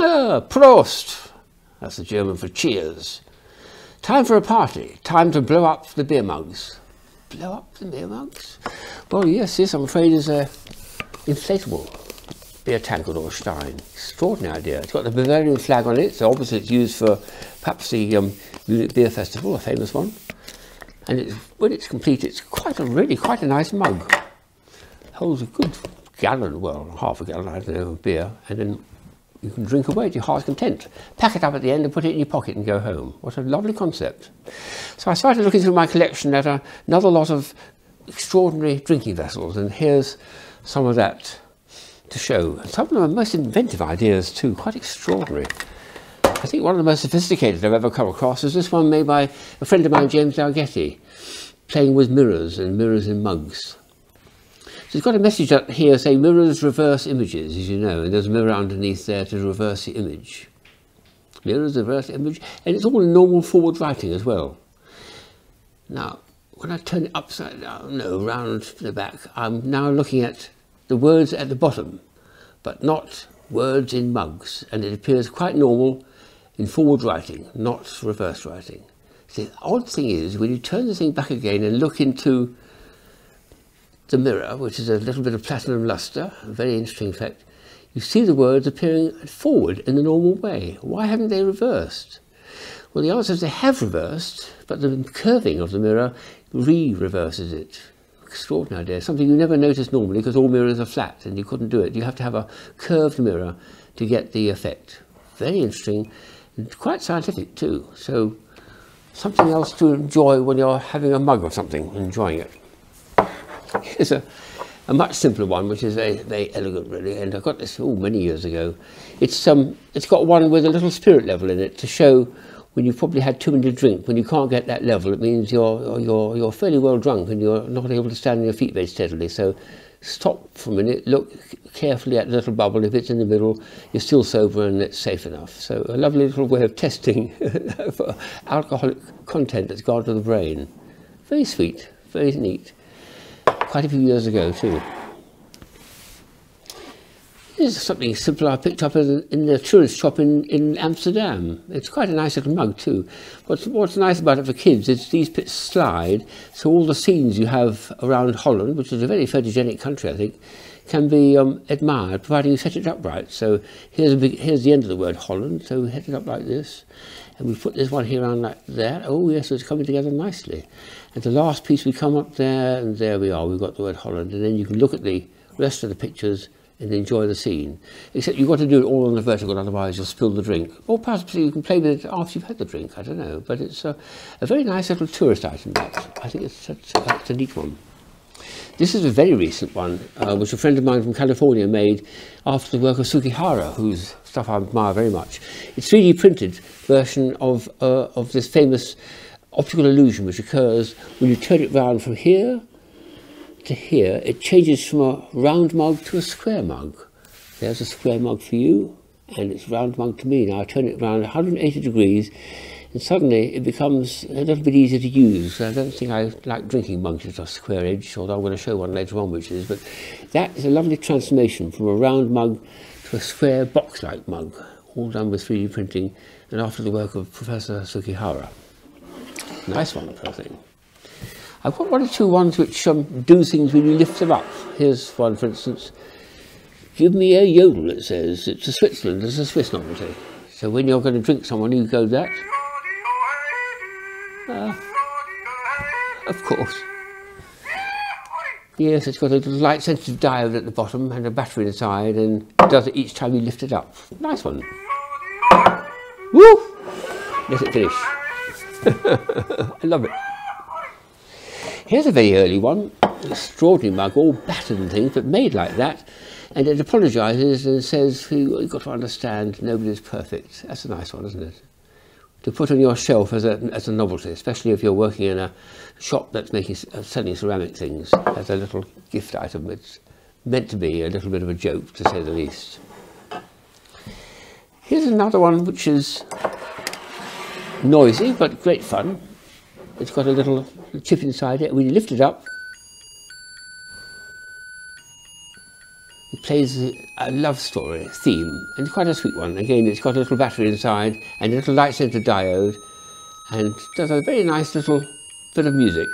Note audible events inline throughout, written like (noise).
Ah, Prost! That's the German for cheers. Time for a party. Time to blow up the beer mugs. Blow up the beer mugs? Well, yes, yes, I'm afraid, is a inflatable beer tankard or stein. Extraordinary idea. It's got the Bavarian flag on it, so obviously it's used for perhaps the um, Munich Beer Festival, a famous one. And it's, when it's complete, it's quite a really quite a nice mug. Holds a good gallon, well, half a gallon, I don't know, of beer, and then you can drink away to your heart's content. Pack it up at the end and put it in your pocket and go home. What a lovely concept. So I started looking through my collection at a, another lot of extraordinary drinking vessels, and here's some of that to show. Some of are most inventive ideas too, quite extraordinary. I think one of the most sophisticated I've ever come across is this one made by a friend of mine, James Dalgety, playing with mirrors and mirrors in mugs. So it's got a message up here saying mirrors reverse images, as you know, and there's a mirror underneath there to reverse the image. Mirrors reverse image, and it's all in normal forward writing as well. Now, when I turn it upside down, no, round to the back, I'm now looking at the words at the bottom, but not words in mugs, and it appears quite normal in forward writing, not reverse writing. the odd thing is, when you turn the thing back again and look into the mirror, which is a little bit of platinum luster, a very interesting effect, you see the words appearing forward in the normal way. Why haven't they reversed? Well, the answer is they have reversed, but the curving of the mirror re-reverses it. Extraordinary idea, something you never notice normally because all mirrors are flat and you couldn't do it. You have to have a curved mirror to get the effect. Very interesting and quite scientific too. So something else to enjoy when you're having a mug of something, enjoying it. Here's a, a much simpler one, which is very, very elegant, really. And I got this oh many years ago. It's um, it's got one with a little spirit level in it to show when you've probably had too many to drink. When you can't get that level, it means you're you're you're fairly well drunk and you're not able to stand on your feet very steadily. So stop for a minute, look carefully at the little bubble. If it's in the middle, you're still sober and it's safe enough. So a lovely little way of testing (laughs) for alcoholic content that's gone to the brain. Very sweet, very neat quite a few years ago too. This is something simple I picked up in, in the tourist shop in, in Amsterdam. It's quite a nice little mug too. What's, what's nice about it for kids is these bits slide, so all the scenes you have around Holland, which is a very photogenic country I think, can be um, admired, providing you set it up right. So here's, big, here's the end of the word Holland, so we set it up like this. And we put this one here on like that. Oh yes, it's coming together nicely. And the last piece we come up there, and there we are, we've got the word Holland. And then you can look at the rest of the pictures and enjoy the scene. Except you've got to do it all on the vertical, otherwise you'll spill the drink. Or perhaps you can play with it after you've had the drink, I don't know. But it's a, a very nice little tourist item, that. I think it's, it's, it's a neat one. This is a very recent one, uh, which a friend of mine from California made after the work of Sugihara, whose stuff I admire very much. It's 3D printed version of, uh, of this famous optical illusion which occurs when you turn it round from here to here. It changes from a round mug to a square mug. There's a square mug for you, and it's round mug to me. Now I turn it around 180 degrees, and suddenly it becomes a little bit easier to use. I don't think I like drinking mugs that are square edged, although I'm going to show one later on which is, but that is a lovely transformation from a round mug to a square box-like mug, all done with 3D printing and after the work of Professor Sugihara. Nice one, I think. I've got one or two ones which um, do things when you lift them up. Here's one, for instance. Give me a yodel, it says. It's a Switzerland, it's a Swiss novelty. So when you're going to drink someone, you go that. Uh, of course. Yes, it's got a light sensitive diode at the bottom and a battery inside and does it each time you lift it up. Nice one. Woo! Let it finish. (laughs) I love it. Here's a very early one, extraordinary mug, all battered and things, but made like that. And it apologises and says, you've got to understand, nobody's perfect. That's a nice one, isn't it? to put on your shelf as a, as a novelty, especially if you're working in a shop that's making uh, selling ceramic things as a little gift item. It's meant to be a little bit of a joke, to say the least. Here's another one which is noisy but great fun. It's got a little chip inside it. When you lift it up, it plays a love story theme, and quite a sweet one. Again, it's got a little battery inside and a little light center diode, and does a very nice little bit of music.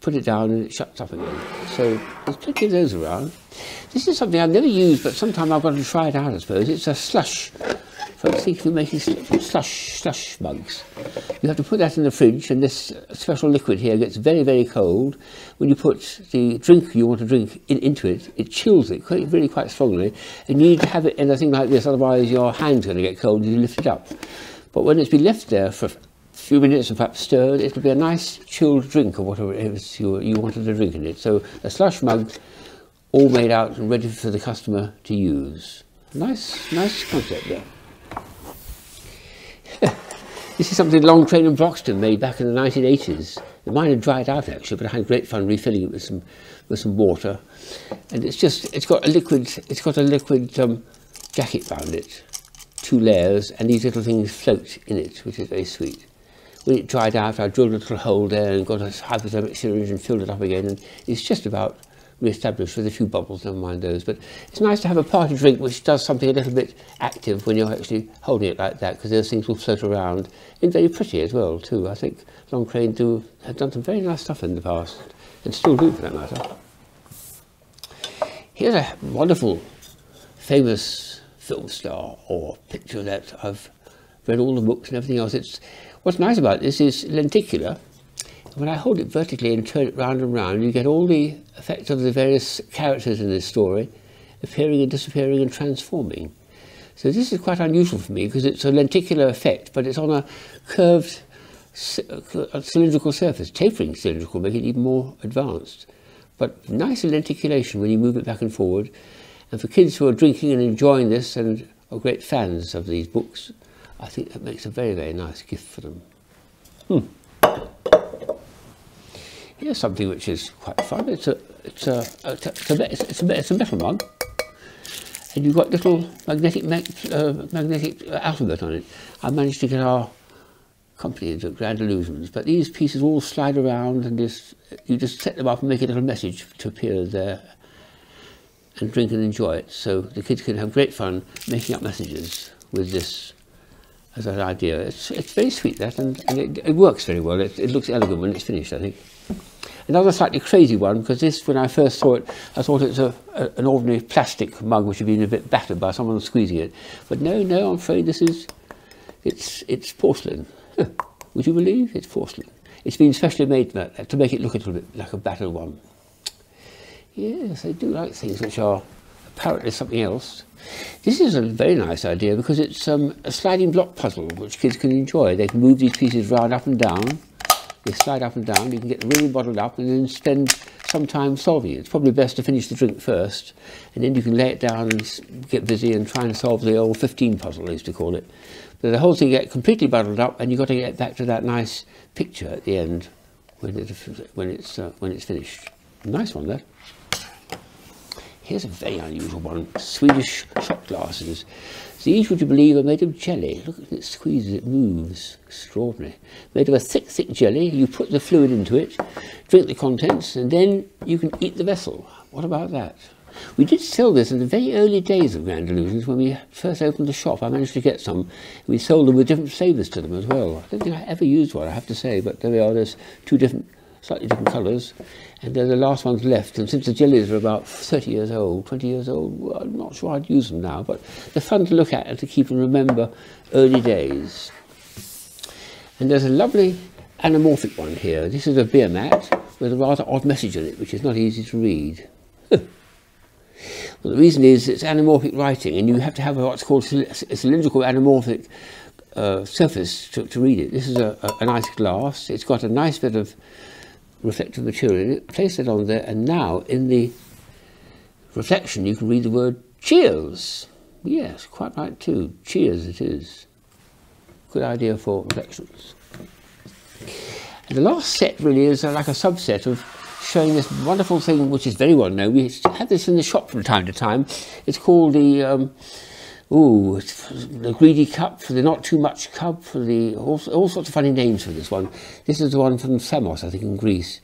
Put it down and it shuts up again. So there's plenty of those around. This is something I've never used, but sometime I've got to try it out, I suppose. It's a slush Of making slush, slush mugs. You have to put that in the fridge and this special liquid here gets very, very cold. When you put the drink you want to drink in, into it, it chills it quite, really quite strongly. And you need to have it in a thing like this, otherwise your hand's going to get cold and you lift it up. But when it's been left there for a few minutes and perhaps stirred, it'll be a nice chilled drink or whatever it is you, you wanted to drink in it. So a slush mug all made out and ready for the customer to use. Nice, nice concept there. This is something Long Train and Broxton made back in the 1980s. The mine had dried out actually, but I had great fun refilling it with some with some water. And it's just it's got a liquid it's got a liquid um, jacket around it, two layers, and these little things float in it, which is very sweet. When it dried out, I drilled a little hole there and got a hypodermic syringe and filled it up again, and it's just about re-established with a few bubbles, never mind those. But it's nice to have a party drink which does something a little bit active when you're actually holding it like that, because those things will float around. And very pretty as well, too. I think Long Crane do have done some very nice stuff in the past, and still do for that matter. Here's a wonderful, famous film star or picture that I've read all the books and everything else. It's what's nice about this is lenticular, when I hold it vertically and turn it round and round, you get all the effects of the various characters in this story appearing and disappearing and transforming. So this is quite unusual for me because it's a lenticular effect, but it's on a curved cylindrical surface, tapering cylindrical, making it even more advanced. But nice lenticulation when you move it back and forward. And for kids who are drinking and enjoying this and are great fans of these books, I think that makes a very, very nice gift for them. Hmm. Here's something which is quite fun. It's a it's a it's a, it's a, it's a, it's a metal mug, and you've got little magnetic uh, magnetic alphabet on it. I managed to get our company into Grand Illusions, but these pieces all slide around, and just you just set them up and make a little message to appear there, and drink and enjoy it. So the kids can have great fun making up messages with this as an idea. It's it's very sweet that, and, and it, it works very well. It, it looks elegant when it's finished, I think. Another slightly crazy one, because this, when I first saw it, I thought it was a, a, an ordinary plastic mug which had been a bit battered by someone squeezing it. But no, no, I'm afraid this is, it's, it's porcelain. Would you believe? It's porcelain. It's been specially made to make it look a little bit like a battered one. Yes, I do like things which are apparently something else. This is a very nice idea because it's um, a sliding block puzzle which kids can enjoy. They can move these pieces round up and down you slide up and down, you can get really bottled up and then spend some time solving it. It's probably best to finish the drink first, and then you can lay it down and get busy and try and solve the old 15 puzzle, they used to call it. But the whole thing get completely bottled up, and you've got to get back to that nice picture at the end when, it, when, it's, uh, when it's finished. Nice one, that. Here's a very unusual one, Swedish shot glasses. These, would you believe, are made of jelly. Look at it squeezes, it moves. Extraordinary. Made of a thick, thick jelly. You put the fluid into it, drink the contents, and then you can eat the vessel. What about that? We did sell this in the very early days of Grand Illusions when we first opened the shop. I managed to get some. We sold them with different flavours to them as well. I don't think I ever used one, I have to say, but there we are. There's two different, slightly different colours and they're the last ones left. And since the jellies are about 30 years old, 20 years old, well, I'm not sure I'd use them now, but they're fun to look at and to keep and remember early days. And there's a lovely anamorphic one here. This is a beer mat with a rather odd message on it, which is not easy to read. (laughs) well, the reason is it's anamorphic writing, and you have to have what's called a cylindrical anamorphic uh, surface to, to, read it. This is a, a, a nice glass. It's got a nice bit of reflective material place it on there, and now in the reflection you can read the word cheers. Yes, quite right too. Cheers it is. Good idea for reflections. And the last set really is like a subset of showing this wonderful thing which is very well known. We have this in the shop from time to time. It's called the um, ooh, the greedy cup for the not too much cup for the all, all sorts of funny names for this one. This is the one from Samos, I think, in Greece,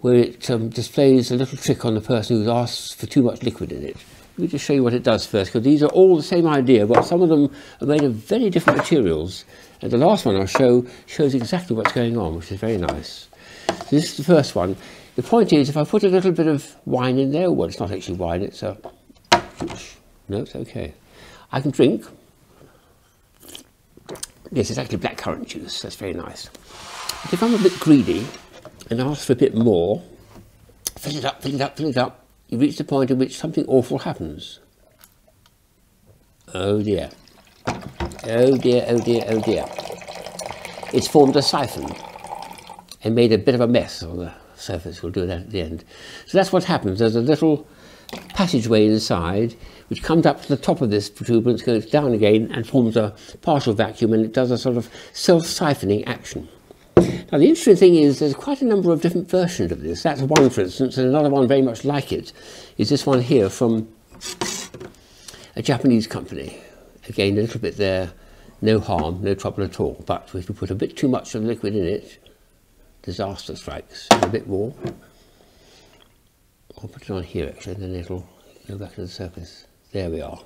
where it um, displays a little trick on the person who asks for too much liquid in it. Let me just show you what it does first, because these are all the same idea, but some of them are made of very different materials. And the last one I'll show shows exactly what's going on, which is very nice. So this is the first one. The point is, if I put a little bit of wine in there, well, it's not actually wine, it's a... No, it's okay. I can drink. Yes, it's actually blackcurrant juice. That's very nice. But if I'm a bit greedy and ask for a bit more, fill it up, fill it up, fill it up, you reach the point at which something awful happens. Oh dear. Oh dear, oh dear, oh dear. It's formed a siphon and made a bit of a mess on the surface. We'll do that at the end. So that's what happens. There's a little passageway inside which comes up to the top of this protuberance, goes down again and forms a partial vacuum and it does a sort of self-siphoning action. Now the interesting thing is there's quite a number of different versions of this. That's one for instance and another one very much like it is this one here from a Japanese company. Again a little bit there, no harm, no trouble at all. But if you put a bit too much of the liquid in it, disaster strikes. A bit more. I'll put it on here actually then it'll go back to the surface. There we are.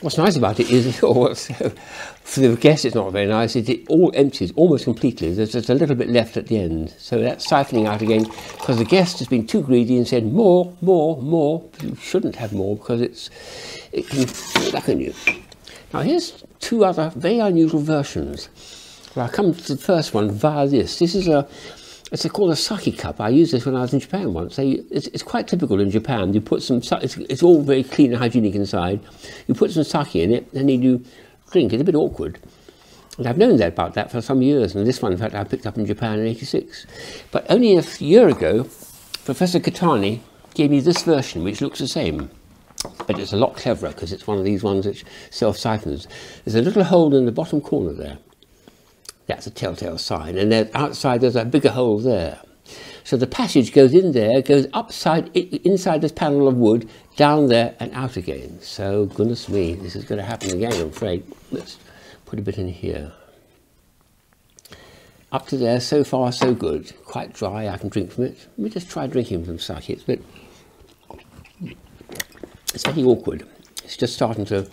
What's nice about it is, (laughs) oh, for the guest it's not very nice, it, all empties almost completely. There's just a little bit left at the end. So that's siphoning out again because the guest has been too greedy and said more, more, more. You shouldn't have more because it's it can on you. Now here's two other very unusual versions. Well, I'll come to the first one via this. This is a it's called a sake cup. I used this when I was in Japan once. They, it's, it's, quite typical in Japan. You put some, it's, it's, all very clean and hygienic inside. You put some sake in it, and then you drink. It's a bit awkward. And I've known that about that for some years. And this one, in fact, I picked up in Japan in 86. But only a year ago, Professor Kitani gave me this version, which looks the same. But it's a lot cleverer because it's one of these ones which self-siphons. There's a little hole in the bottom corner there. That's a telltale sign. And then outside there's a bigger hole there. So the passage goes in there, goes upside, inside this panel of wood, down there and out again. So goodness me, this is going to happen again, I'm afraid. Let's put a bit in here. Up to there, so far so good. Quite dry, I can drink from it. Let me just try drinking some sake. It's a bit, it's very awkward. It's just starting to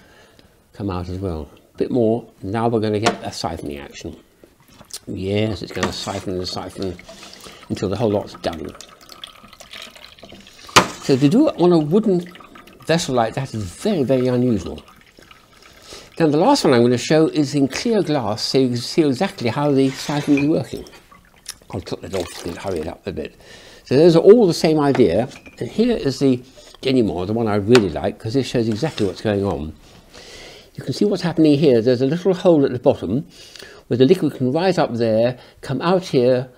come out as well. A bit more, now we're going to get a siphoning action. Yes, it's going to siphon and siphon until the whole lot's done. So to do it on a wooden vessel like that is very, very unusual. Now the last one I'm going to show is in clear glass so you can see exactly how the siphon is working. I'll cut that off and hurry it up a bit. So those are all the same idea. And here is the Denimore, the one I really like, because this shows exactly what's going on. You can see what's happening here. There's a little hole at the bottom where the liquid can rise up there, come out here,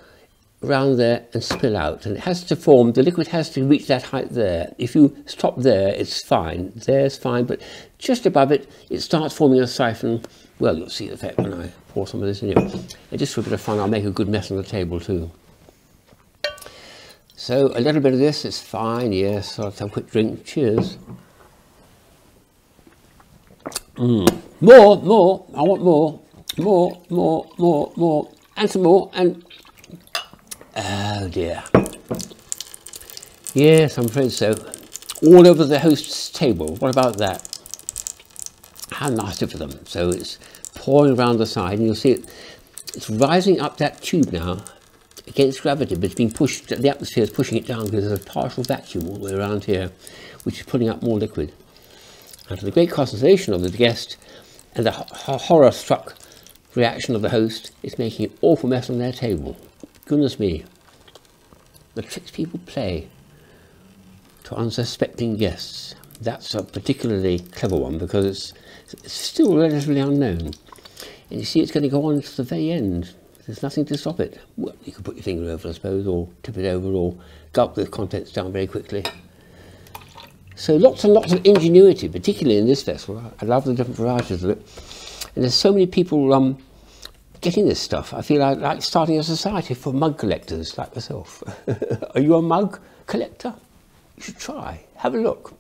around there and spill out. And it has to form, the liquid has to reach that height there. If you stop there, it's fine. There's fine, but just above it, it starts forming a siphon. Well, you'll see the effect when I pour some of this in here. And just for a bit of fun, I'll make a good mess on the table too. So a little bit of this is fine, yes. I'll have a quick drink. Cheers. Mm. More, more. I want more more, more, more, more, and some more, and oh dear. Yes, I'm afraid so. All over the host's table. What about that? How nasty for them. So it's pouring around the side, and you'll see it. It's rising up that tube now against gravity, but it's being pushed. The atmosphere is pushing it down because there's a partial vacuum all the way around here, which is pulling up more liquid. And to the great consternation of the guest and the horror-struck reaction of the host is making an awful mess on their table. Goodness me. The tricks people play to unsuspecting guests. That's a particularly clever one because it's, it's still relatively unknown. And you see it's going to go on to the very end. There's nothing to stop it. Well, you could put your finger over, I suppose, or tip it over, or gulp the contents down very quickly. So lots and lots of ingenuity, particularly in this vessel. I love the different varieties of it. And there's so many people um, getting this stuff. I feel like, like starting a society for mug collectors like myself. (laughs) Are you a mug collector? You should try. Have a look.